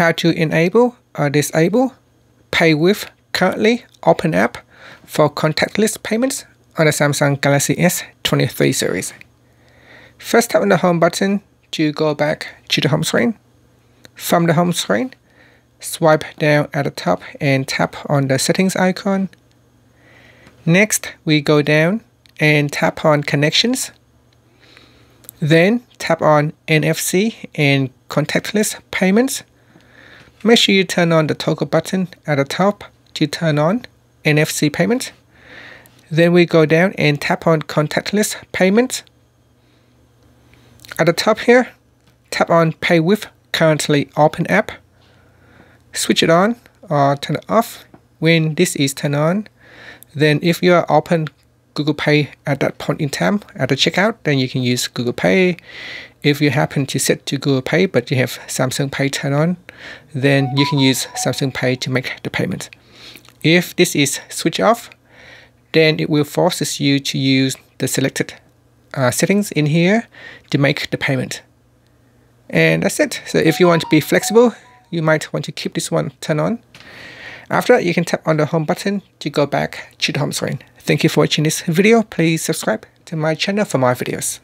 how to enable or disable Pay with currently open app for contactless payments on the Samsung Galaxy S23 series. First tap on the home button to go back to the home screen. From the home screen, swipe down at the top and tap on the settings icon. Next, we go down and tap on connections. Then tap on NFC and contactless payments. Make sure you turn on the toggle button at the top to turn on NFC payment. Then we go down and tap on contactless payment. At the top here, tap on pay with currently open app. Switch it on or turn it off when this is turned on. Then if you are open Google Pay at that point in time at the checkout, then you can use Google Pay. If you happen to set to Google Pay but you have Samsung Pay turned on, then you can use Samsung Pay to make the payment. If this is switched off, then it will forces you to use the selected uh, settings in here to make the payment. And that's it. So if you want to be flexible, you might want to keep this one turned on. After that, you can tap on the home button to go back to the home screen. Thank you for watching this video. Please subscribe to my channel for more videos.